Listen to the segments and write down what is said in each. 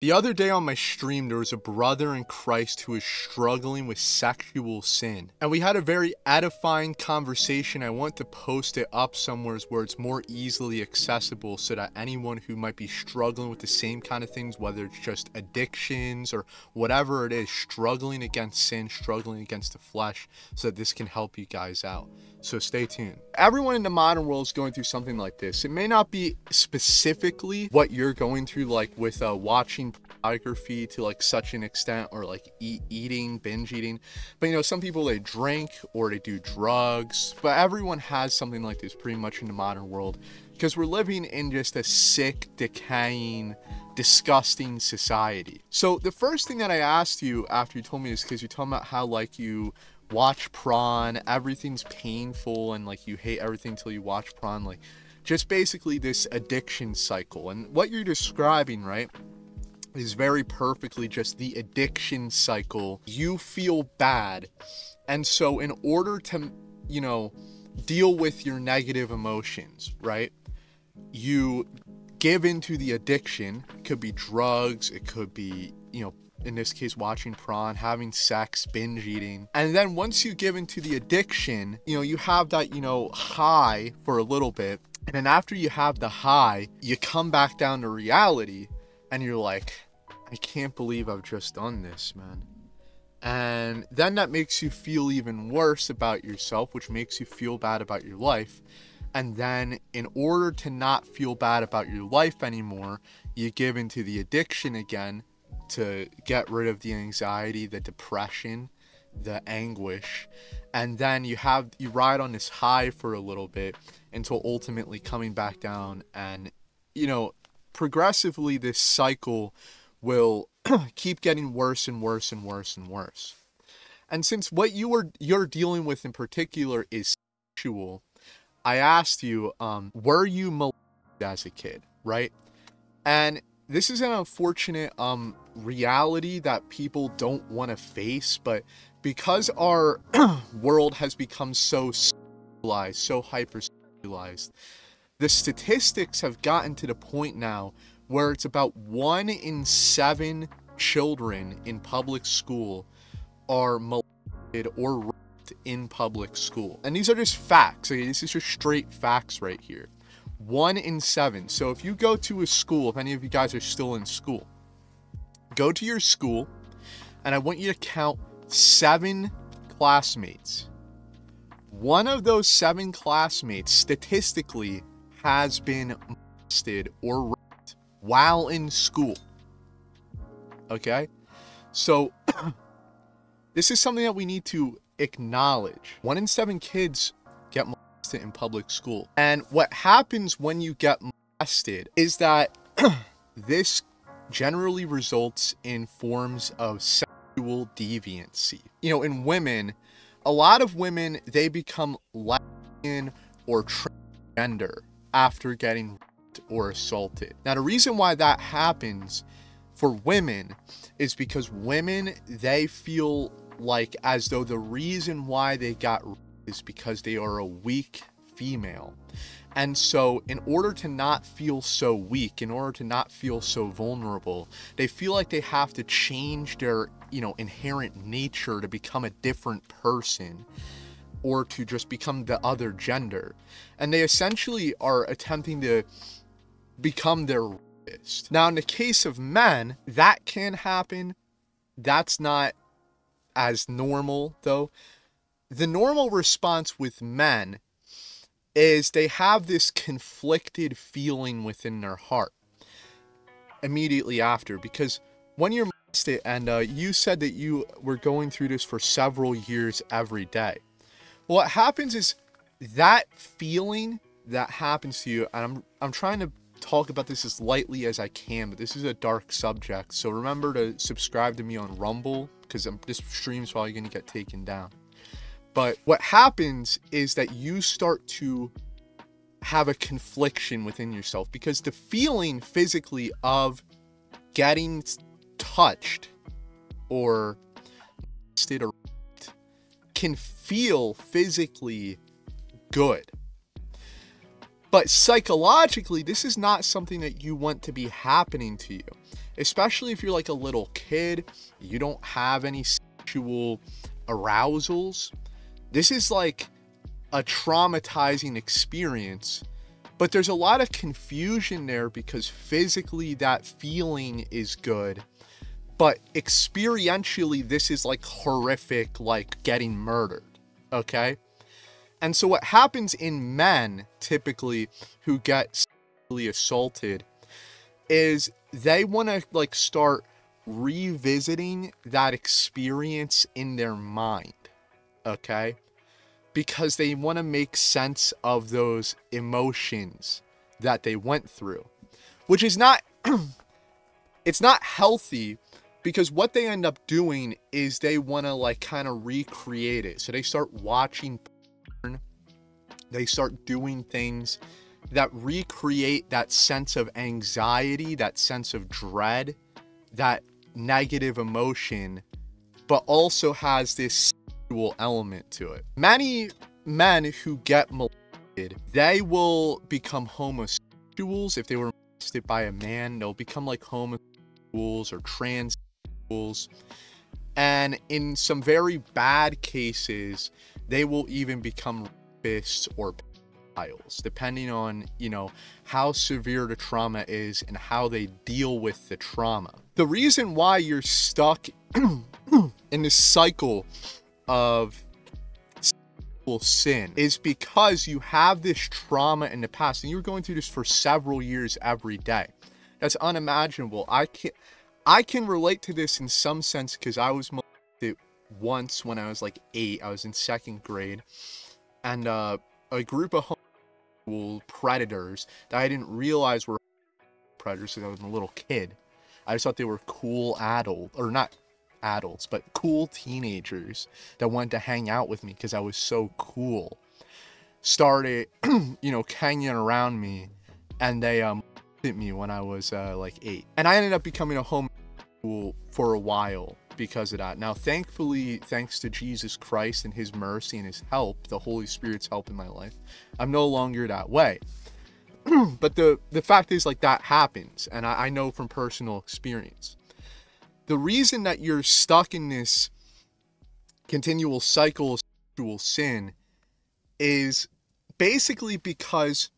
The other day on my stream, there was a brother in Christ who was struggling with sexual sin. And we had a very edifying conversation. I want to post it up somewhere where it's more easily accessible so that anyone who might be struggling with the same kind of things, whether it's just addictions or whatever it is, struggling against sin, struggling against the flesh, so that this can help you guys out. So stay tuned. Everyone in the modern world is going through something like this. It may not be specifically what you're going through, like with uh, watching pornography to like such an extent or like eat, eating, binge eating. But you know, some people they drink or they do drugs, but everyone has something like this pretty much in the modern world because we're living in just a sick, decaying, disgusting society. So the first thing that I asked you after you told me this, because you told me about how like you watch prawn, everything's painful and like you hate everything until you watch prawn, like just basically this addiction cycle. And what you're describing, right? Is very perfectly just the addiction cycle. You feel bad. And so, in order to, you know, deal with your negative emotions, right? You give into the addiction. It could be drugs, it could be, you know, in this case, watching prawn, having sex, binge eating. And then once you give into the addiction, you know, you have that, you know, high for a little bit. And then after you have the high, you come back down to reality and you're like, I can't believe I've just done this, man. And then that makes you feel even worse about yourself, which makes you feel bad about your life. And then, in order to not feel bad about your life anymore, you give into the addiction again to get rid of the anxiety, the depression, the anguish. And then you have you ride on this high for a little bit until ultimately coming back down and you know, progressively this cycle will keep getting worse and worse and worse and worse. And since what you are you're dealing with in particular is sexual, I asked you, um, were you molested as a kid, right? And this is an unfortunate um reality that people don't want to face, but because our world has become so civilized, so hyper civilized, the statistics have gotten to the point now where it's about one in seven children in public school are molested or raped in public school. And these are just facts. Okay? This is just straight facts right here. One in seven. So if you go to a school, if any of you guys are still in school, go to your school and I want you to count seven classmates. One of those seven classmates statistically has been molested or raped while in school. Okay? So, this is something that we need to acknowledge. One in seven kids get molested in public school. And what happens when you get molested is that this generally results in forms of sexual deviancy. You know, in women, a lot of women, they become lesbian or transgender after getting raped or assaulted. Now, the reason why that happens for women is because women, they feel like as though the reason why they got raped is because they are a weak female. And so, in order to not feel so weak, in order to not feel so vulnerable, they feel like they have to change their, you know, inherent nature to become a different person or to just become the other gender. And they essentially are attempting to become their rapist. Now, in the case of men, that can happen. That's not as normal, though. The normal response with men is they have this conflicted feeling within their heart immediately after because when you're molested and uh, you said that you were going through this for several years every day what happens is that feeling that happens to you and i'm i'm trying to talk about this as lightly as i can but this is a dark subject so remember to subscribe to me on rumble because this stream's probably going to get taken down but what happens is that you start to have a confliction within yourself because the feeling physically of getting touched or can feel physically good. But psychologically, this is not something that you want to be happening to you. especially if you're like a little kid, you don't have any sexual arousals. This is like a traumatizing experience. But there's a lot of confusion there because physically that feeling is good. But experientially, this is like horrific, like getting murdered. Okay? And so what happens in men typically who get sexually assaulted is they want to like start revisiting that experience in their mind. Okay? Because they want to make sense of those emotions that they went through. Which is not it's not healthy because what they end up doing is they want to like kind of recreate it. So they start watching porn. They start doing things that recreate that sense of anxiety, that sense of dread, that negative emotion, but also has this sexual element to it. Many men who get molested, they will become homosexuals. If they were molested by a man, they'll become like homosexuals or transsexuals. And in some very bad cases, they will even become rapists or depending on, you know, how severe the trauma is and how they deal with the trauma. The reason why you're stuck in this cycle of sin is because you have this trauma in the past and you're going through this for several years every day. That's unimaginable. I can I can relate to this in some sense because I was molested once when I was like eight. I was in second grade, and uh, a group of predators that I didn't realize were predators because I was a little kid. I just thought they were cool adult or not adults, but cool teenagers that wanted to hang out with me because I was so cool. Started, you know, hanging around me, and they um hit me when I was uh, like eight, and I ended up becoming a home for a while because of that. Now, thankfully, thanks to Jesus Christ and his mercy and his help, the Holy Spirit's help in my life, I'm no longer that way. but the, the fact is, like, that happens. And I, I know from personal experience. The reason that you're stuck in this continual cycle of sexual sin is basically because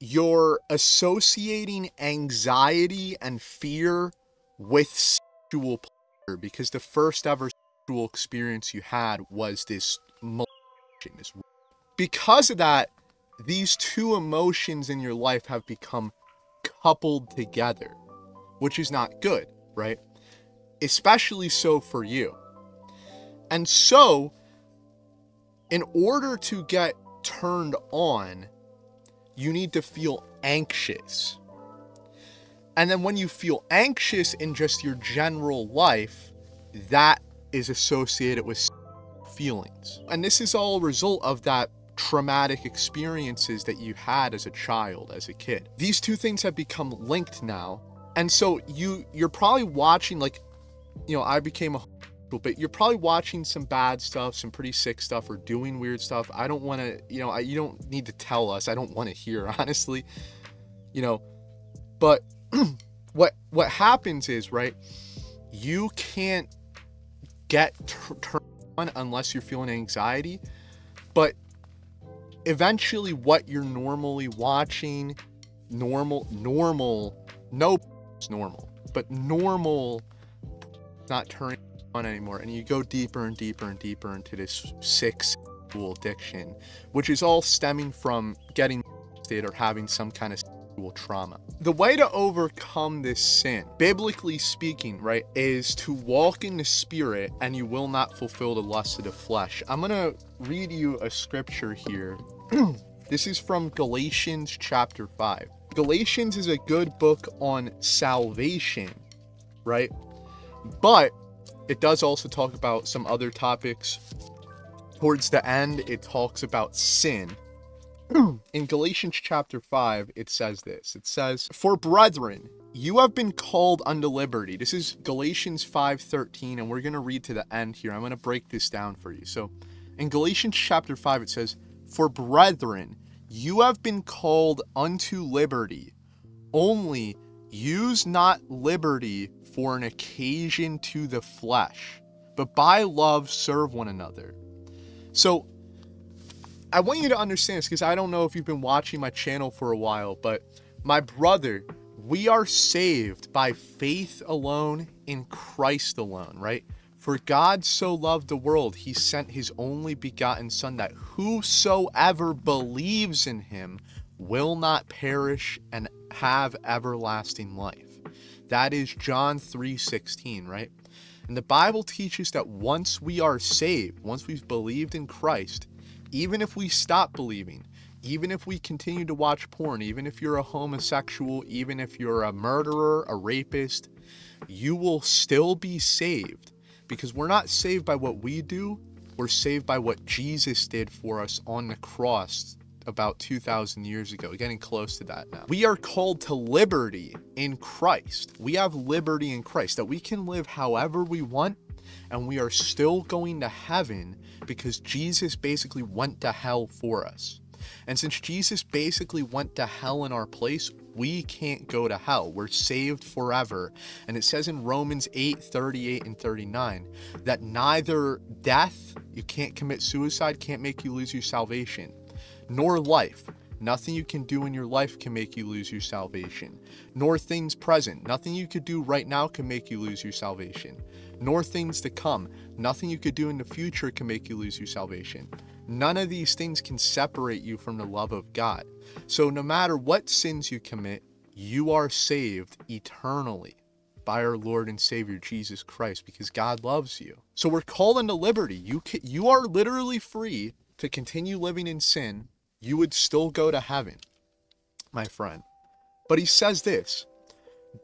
you're associating anxiety and fear with sexual pleasure. because the first ever sexual experience you had was this this because of that these two emotions in your life have become coupled together which is not good right especially so for you and so in order to get turned on you need to feel anxious and then when you feel anxious in just your general life, that is associated with feelings. And this is all a result of that traumatic experiences that you had as a child, as a kid. These two things have become linked now. And so you you're probably watching like you know, I became a but you're probably watching some bad stuff, some pretty sick stuff, or doing weird stuff. I don't want to, you know, I, you don't need to tell us. I don't want to hear, honestly, you know. But what what happens is right you can't get turned on unless you're feeling anxiety but eventually what you're normally watching normal normal no it's normal but normal not turning on anymore and you go deeper and deeper and deeper into this sick addiction which is all stemming from getting state or having some kind of sexual trauma. The way to overcome this sin, biblically speaking, right, is to walk in the spirit and you will not fulfill the lust of the flesh. I'm going to read you a scripture here. this is from Galatians chapter 5. Galatians is a good book on salvation, right? But it does also talk about some other topics. Towards the end, it talks about sin in Galatians chapter 5, it says this. It says, For brethren, you have been called unto liberty. This is Galatians 5:13, and we're going to read to the end here. I'm going to break this down for you. So in Galatians chapter 5, it says, For brethren, you have been called unto liberty. Only Use not liberty for an occasion to the flesh, but by love serve one another. So, I want you to understand this because I don't know if you've been watching my channel for a while, but my brother, we are saved by faith alone in Christ alone, right? For God so loved the world, he sent his only begotten Son, that whosoever believes in him will not perish and have everlasting life. That is John 3:16, right? And the Bible teaches that once we are saved, once we've believed in Christ, even if we stop believing, even if we continue to watch porn, even if you're a homosexual, even if you're a murderer, a rapist, you will still be saved because we're not saved by what we do, we're saved by what Jesus did for us on the cross about 2,000 years ago, getting close to that now. We are called to liberty in Christ. We have liberty in Christ that we can live however we want and we are still going to heaven because Jesus basically went to hell for us. And since Jesus basically went to hell in our place, we can't go to hell. We're saved forever. And it says in Romans 8 38 and 39 that neither death, you can't commit suicide, can't make you lose your salvation, nor life. Nothing you can do in your life can make you lose your salvation, nor things present. Nothing you could do right now can make you lose your salvation, nor things to come. Nothing you could do in the future can make you lose your salvation. None of these things can separate you from the love of God. So, no matter what sins you commit, you are saved eternally by our Lord and Savior Jesus Christ because God loves you. So we're called into liberty. You can, you are literally free to continue living in sin. You would still go to heaven, my friend. But he says this,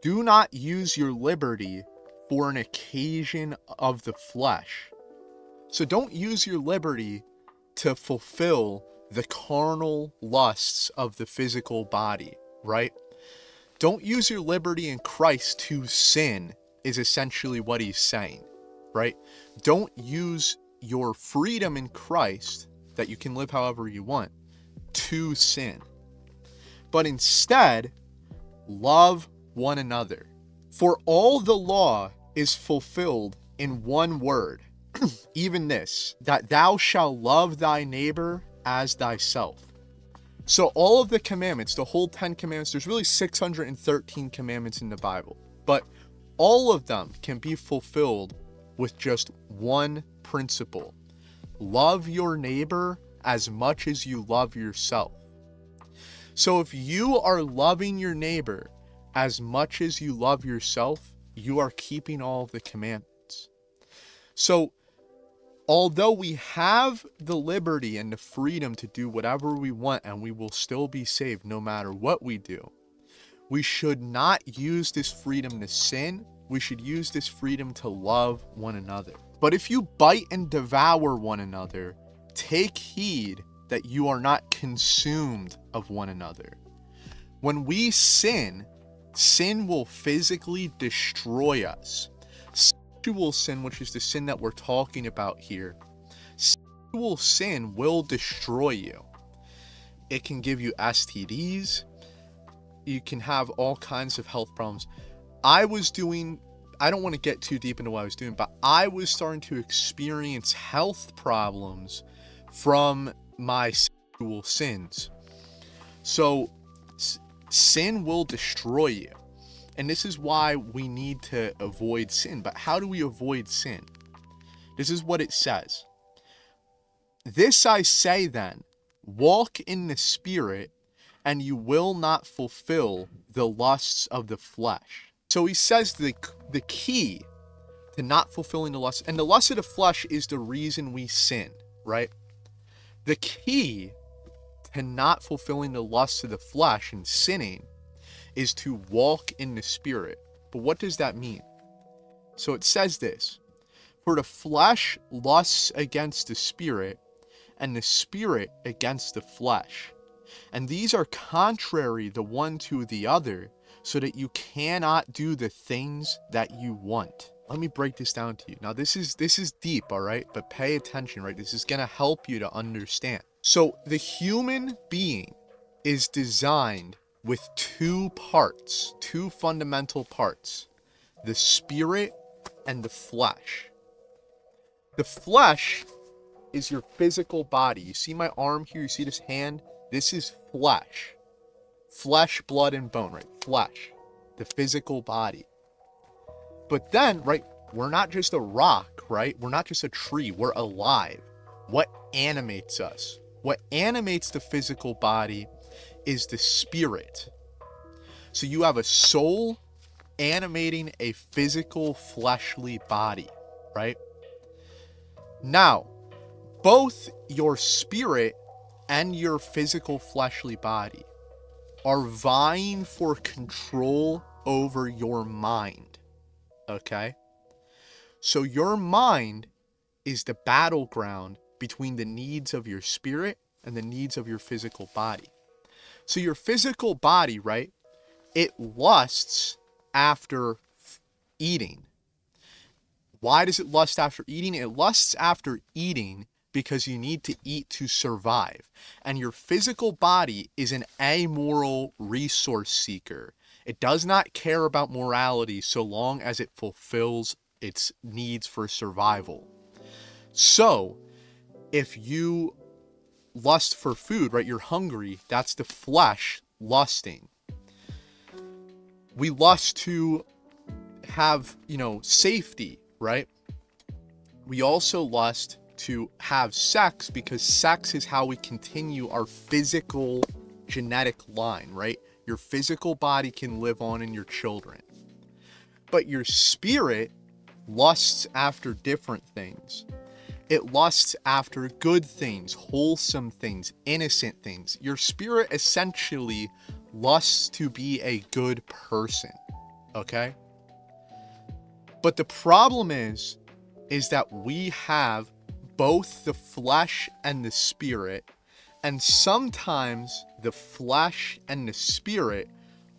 do not use your liberty for an occasion of the flesh. So don't use your liberty to fulfill the carnal lusts of the physical body, right? Don't use your liberty in Christ to sin, is essentially what he's saying, right? Don't use your freedom in Christ that you can live however you want to sin, but instead love one another. For all the law is fulfilled in one word, even this, that thou shalt love thy neighbor as thyself. So, all of the commandments, the whole 10 commandments, there's really 613 commandments in the Bible, but all of them can be fulfilled with just one principle love your neighbor as much as you love yourself. So, if you are loving your neighbor as much as you love yourself, you are keeping all the commandments. So, although we have the liberty and the freedom to do whatever we want and we will still be saved no matter what we do, we should not use this freedom to sin. We should use this freedom to love one another. But if you bite and devour one another, take heed that you are not consumed of one another. When we sin, sin will physically destroy us sexual sin, which is the sin that we're talking about here, sexual sin will destroy you. It can give you STDs. You can have all kinds of health problems. I was doing, I don't want to get too deep into what I was doing, but I was starting to experience health problems from my sexual sins. So, sin will destroy you. And this is why we need to avoid sin. But how do we avoid sin? This is what it says. This I say then walk in the Spirit, and you will not fulfill the lusts of the flesh. So he says the, the key to not fulfilling the lust, and the lust of the flesh is the reason we sin, right? The key to not fulfilling the lusts of the flesh and sinning is to walk in the Spirit. But what does that mean? So it says this For the flesh lusts against the Spirit, and the Spirit against the flesh. And these are contrary the one to the other, so that you cannot do the things that you want. Let me break this down to you. Now this is this is deep, all right? But pay attention, right? This is going to help you to understand. So the human being is designed with two parts, two fundamental parts the spirit and the flesh. The flesh is your physical body. You see my arm here? You see this hand? This is flesh. Flesh, blood, and bone, right? Flesh. The physical body. But then, right, we're not just a rock, right? We're not just a tree. We're alive. What animates us? What animates the physical body is the spirit. So you have a soul animating a physical fleshly body, right? Now, both your spirit and your physical fleshly body are vying for control over your mind. Okay? So your mind is the battleground between the needs of your spirit and the needs of your physical body. So your physical body, right? It lusts after eating. Why does it lust after eating? It lusts after eating because you need to eat to survive. And your physical body is an amoral resource seeker. It does not care about morality so long as it fulfills its needs for survival. So, if you lust for food, right, you're hungry, that's the flesh lusting. We lust to have, you know, safety, right? We also lust to have sex because sex is how we continue our physical genetic line, right? Your physical body can live on in your children. But your spirit lusts after different things. It lusts after good things, wholesome things, innocent things. Your spirit essentially lusts to be a good person. Okay? But the problem is is that we have both the flesh and the spirit, and sometimes the flesh and the spirit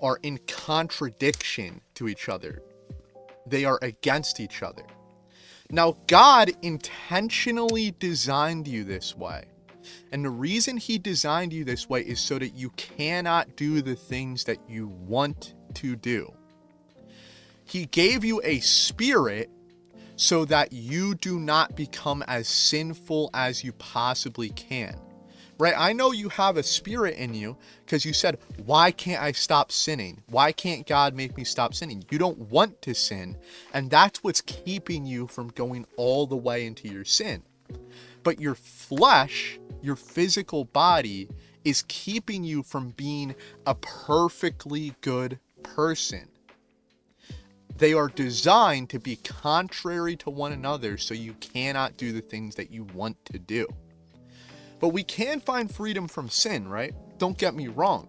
are in contradiction to each other. They are against each other. Now, God intentionally designed you this way. And the reason He designed you this way is so that you cannot do the things that you want to do. He gave you a spirit so that you do not become as sinful as you possibly can. Right? I know you have a spirit in you because you said, Why can't I stop sinning? Why can't God make me stop sinning? You don't want to sin, and that's what's keeping you from going all the way into your sin. But your flesh, your physical body, is keeping you from being a perfectly good person. They are designed to be contrary to one another so you cannot do the things that you want to do. But we can find freedom from sin, right? Don't get me wrong.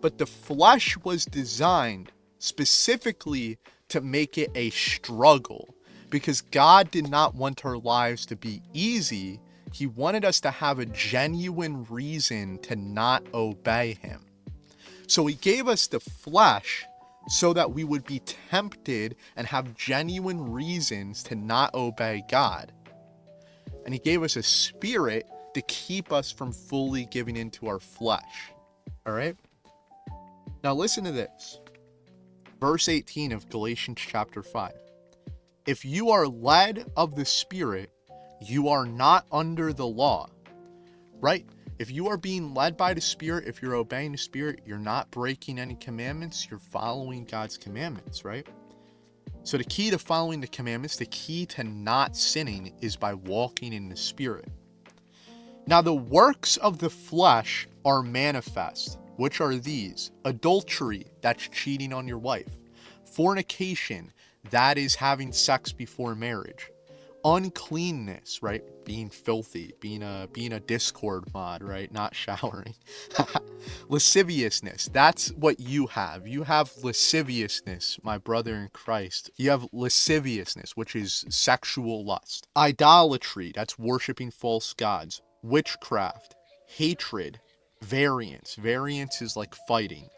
But the flesh was designed specifically to make it a struggle because God did not want our lives to be easy. He wanted us to have a genuine reason to not obey Him. So He gave us the flesh so that we would be tempted and have genuine reasons to not obey God. And He gave us a spirit to keep us from fully giving into our flesh. All right? Now, listen to this. Verse 18 of Galatians chapter 5. If you are led of the Spirit, you are not under the law. Right? If you are being led by the Spirit, if you're obeying the Spirit, you're not breaking any commandments, you're following God's commandments, right? So, the key to following the commandments, the key to not sinning, is by walking in the Spirit. Now, the works of the flesh are manifest, which are these adultery, that's cheating on your wife, fornication, that is having sex before marriage uncleanness, right? Being filthy, being a being a Discord mod, right? Not showering. lasciviousness. That's what you have. You have lasciviousness, my brother in Christ. You have lasciviousness, which is sexual lust. Idolatry, that's worshiping false gods. Witchcraft, hatred, variance. Variance is like fighting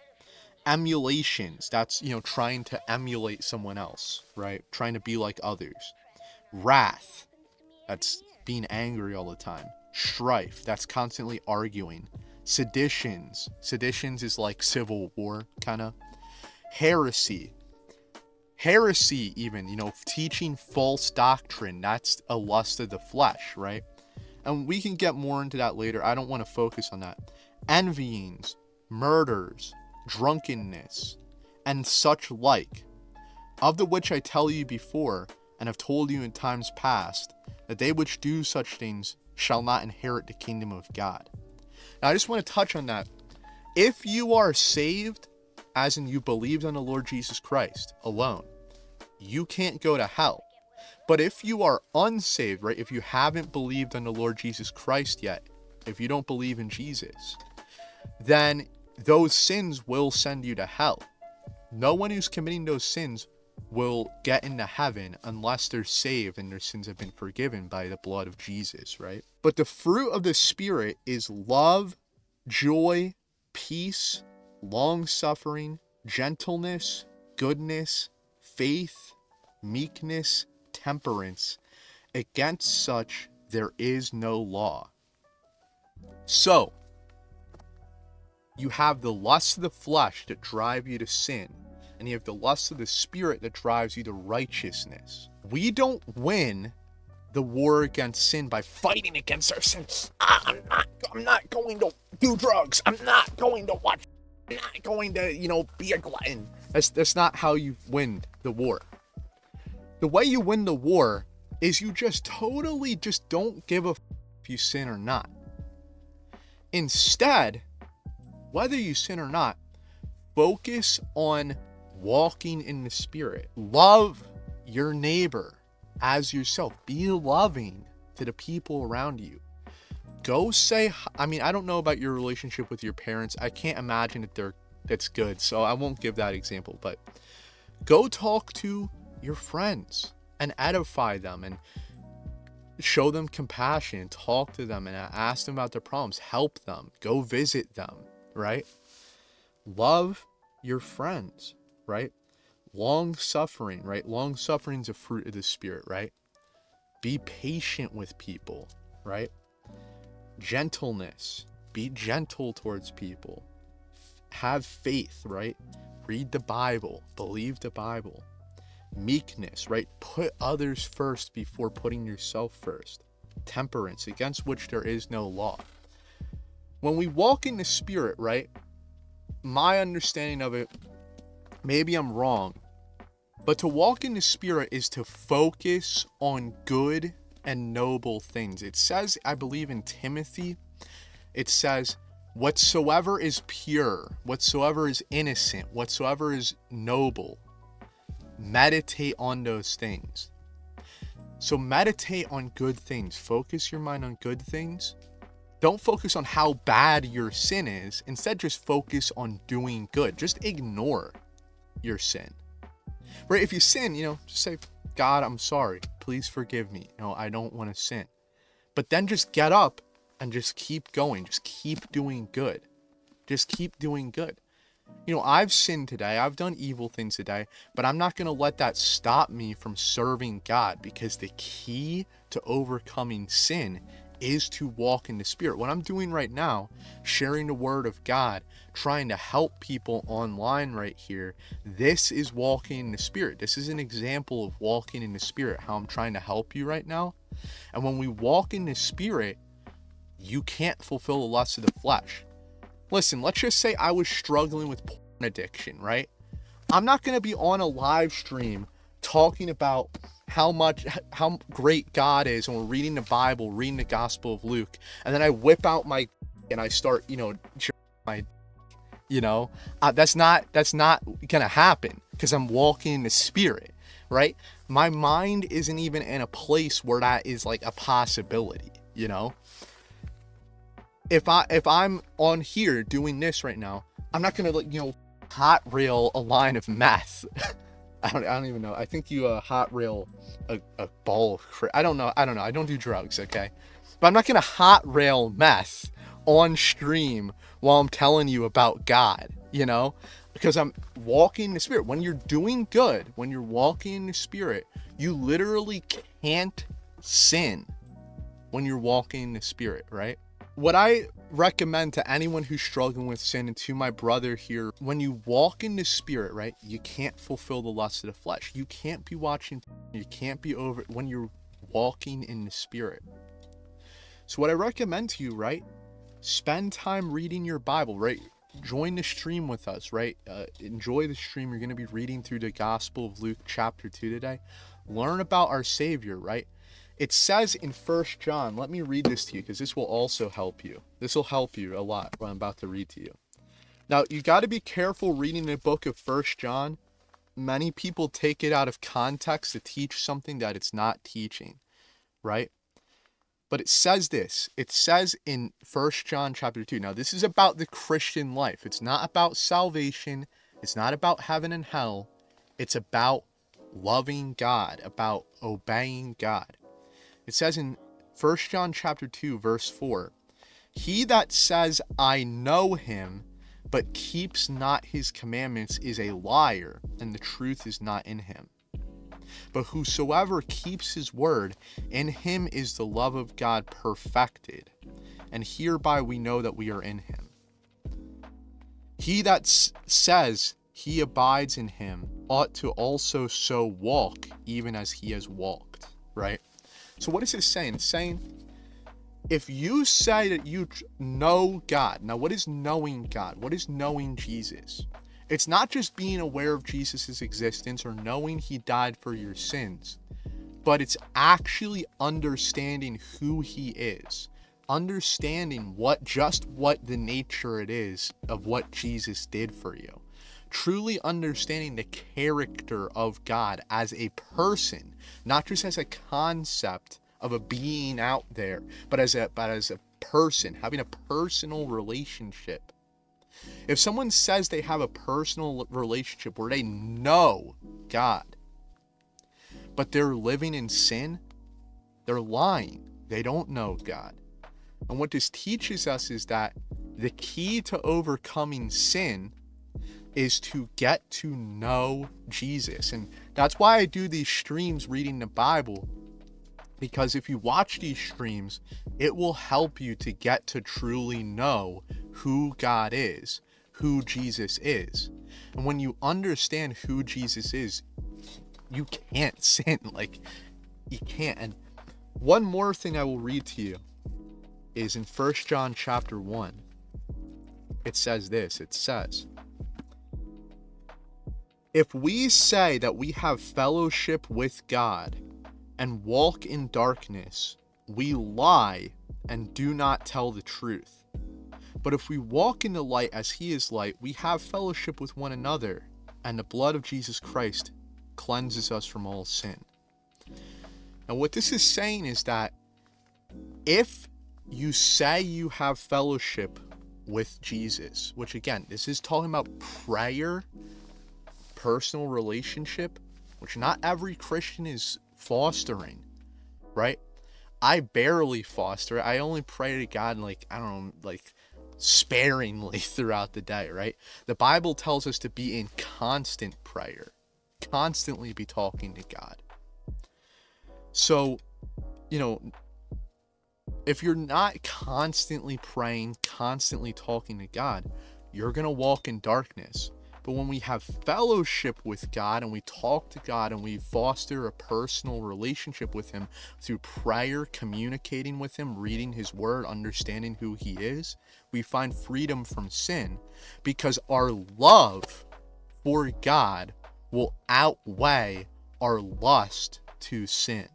emulations that's you know trying to emulate someone else right trying to be like others wrath, that's being angry all the time, strife, that's constantly arguing, seditions. Seditions is like civil war, kind of. Heresy. Heresy, even, you know, teaching false doctrine. That's a lust of the flesh, right? And we can get more into that later. I don't want to focus on that. Envyings, murders, drunkenness, and such like, of the which I tell you before, and have told you in times past, that they which do such things shall not inherit the kingdom of God. Now, I just want to touch on that. If you are saved, as in you believed on the Lord Jesus Christ alone, you can't go to hell. But if you are unsaved, right, if you haven't believed on the Lord Jesus Christ yet, if you don't believe in Jesus, then those sins will send you to hell. No one who's committing those sins will get into heaven unless they're saved and their sins have been forgiven by the blood of Jesus, right? But the fruit of the Spirit is love, joy, peace, long suffering, gentleness, goodness, faith, meekness, temperance. Against such there is no law. So, you have the lust of the flesh that drive you to sin, and you have the lust of the spirit that drives you to righteousness. We don't win the war against sin by fighting against our sins. Ah, I'm not I'm not going to do drugs. I'm not going to watch I'm not going to, you know, be a glutton. That's that's not how you win the war. The way you win the war is you just totally just don't give a f- if you sin or not. Instead, whether you sin or not, focus on walking in the spirit. Love your neighbor as yourself. Be loving to the people around you. Go say I mean, I don't know about your relationship with your parents. I can't imagine that they're that's good. So I won't give that example, but go talk to your friends and edify them and show them compassion, talk to them and ask them about their problems, help them, go visit them, right? Love your friends, right? Long suffering, right? Long suffering is a fruit of the spirit, right? Be patient with people, right? Gentleness, be gentle towards people. Have faith, right? Read the Bible, believe the Bible. Meekness, right? Put others first before putting yourself first. Temperance, against which there is no law. When we walk in the Spirit, right? My understanding of it, maybe I'm wrong, but to walk in the Spirit is to focus on good and noble things. It says, I believe in Timothy, it says, whatsoever is pure, whatsoever is innocent, whatsoever is noble, meditate on those things. So meditate on good things. Focus your mind on good things. Don't focus on how bad your sin is. Instead, just focus on doing good. Just ignore your sin. Right? If you sin, you know, just say, God, I'm sorry. Please forgive me. No, I don't want to sin. But then just get up and just keep going. Just keep doing good. Just keep doing good you know, I've sinned today, I've done evil things today, but I'm not going to let that stop me from serving God because the key to overcoming sin is to walk in the Spirit. What I'm doing right now, sharing the Word of God, trying to help people online right here, this is walking in the Spirit. This is an example of walking in the Spirit, how I'm trying to help you right now. And when we walk in the Spirit, you can't fulfill the lust of the flesh. Listen, let's just say I was struggling with porn addiction, right? I'm not going to be on a live stream talking about how much how great God is and we're reading the Bible, reading the Gospel of Luke, and then I whip out my and I start, you know, my you know, uh, that's not that's not going to happen because I'm walking in the spirit, right? My mind isn't even in a place where that is like a possibility, you know? If I if I'm on here doing this right now, I'm not gonna like you know hot rail a line of meth. I don't I don't even know. I think you uh, hot rail a, a ball I don't know. I don't know. I don't do drugs. Okay, but I'm not gonna hot rail meth on stream while I'm telling you about God. You know, because I'm walking in the spirit. When you're doing good, when you're walking in the spirit, you literally can't sin when you're walking in the spirit, right? What I recommend to anyone who's struggling with sin and to my brother here, when you walk in the spirit, right, you can't fulfill the lust of the flesh. You can't be watching, you can't be over when you're walking in the spirit. So, what I recommend to you, right, spend time reading your Bible, right? Join the stream with us, right? Uh, enjoy the stream. You're going to be reading through the Gospel of Luke, chapter 2 today. Learn about our Savior, right? It says in First John, let me read this to you because this will also help you. This will help you a lot what I'm about to read to you. Now, you got to be careful reading the book of First John. Many people take it out of context to teach something that it's not teaching, right? But it says this. It says in First John chapter 2. Now, this is about the Christian life. It's not about salvation. It's not about heaven and hell. It's about loving God, about obeying God. It says in 1 John chapter 2 verse 4, "He that says I know him but keeps not his commandments is a liar, and the truth is not in him. But whosoever keeps his word, in him is the love of God perfected, and hereby we know that we are in him. He that says he abides in him ought to also so walk, even as he has walked, right? So what is it saying? It's saying if you say that you know God, now what is knowing God? What is knowing Jesus? It's not just being aware of Jesus' existence or knowing he died for your sins, but it's actually understanding who he is, understanding what just what the nature it is of what Jesus did for you truly understanding the character of God as a person, not just as a concept of a being out there, but as a but as a person, having a personal relationship. If someone says they have a personal relationship where they know God, but they're living in sin, they're lying. They don't know God. And what this teaches us is that the key to overcoming sin is to get to know Jesus. And that's why I do these streams reading the Bible. Because if you watch these streams, it will help you to get to truly know who God is, who Jesus is. And when you understand who Jesus is, you can't sin. Like, you can't. And one more thing I will read to you is in First John chapter 1. It says this it says, if we say that we have fellowship with God and walk in darkness, we lie and do not tell the truth. But if we walk in the light as he is light, we have fellowship with one another, and the blood of Jesus Christ cleanses us from all sin. Now, what this is saying is that if you say you have fellowship with Jesus, which again, this is talking about prayer personal relationship, which not every Christian is fostering, right? I barely foster. I only pray to God like I don't know, like sparingly throughout the day, right? The Bible tells us to be in constant prayer, constantly be talking to God. So, you know, if you're not constantly praying, constantly talking to God, you're going to walk in darkness. But when we have fellowship with God and we talk to God and we foster a personal relationship with Him through prayer, communicating with Him, reading His Word, understanding who He is, we find freedom from sin because our love for God will outweigh our lust to sin.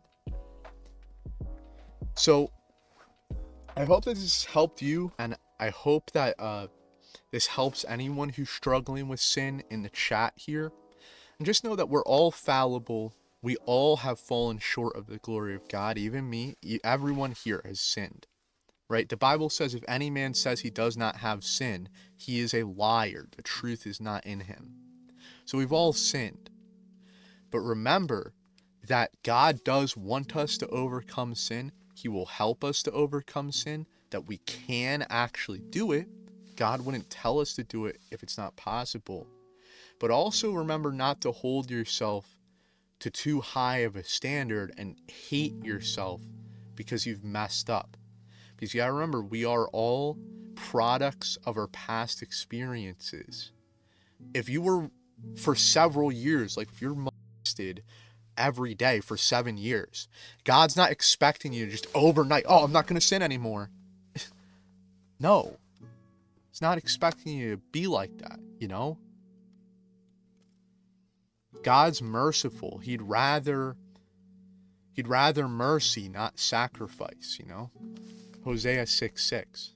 So, I hope that this helped you, and I hope that uh, this helps anyone who's struggling with sin in the chat here. And just know that we're all fallible. We all have fallen short of the glory of God, even me. Everyone here has sinned. Right? The Bible says if any man says he does not have sin, he is a liar. The truth is not in him. So we've all sinned. But remember that God does want us to overcome sin. He will help us to overcome sin, that we can actually do it God wouldn't tell us to do it if it's not possible. But also remember not to hold yourself to too high of a standard and hate yourself because you've messed up. Because you gotta remember, we are all products of our past experiences. If you were for several years, like if you're molested every day for seven years, God's not expecting you to just overnight, oh, I'm not gonna sin anymore. no. Not expecting you to be like that, you know? God's merciful. He'd rather he'd rather mercy, not sacrifice, you know? Hosea 6 6.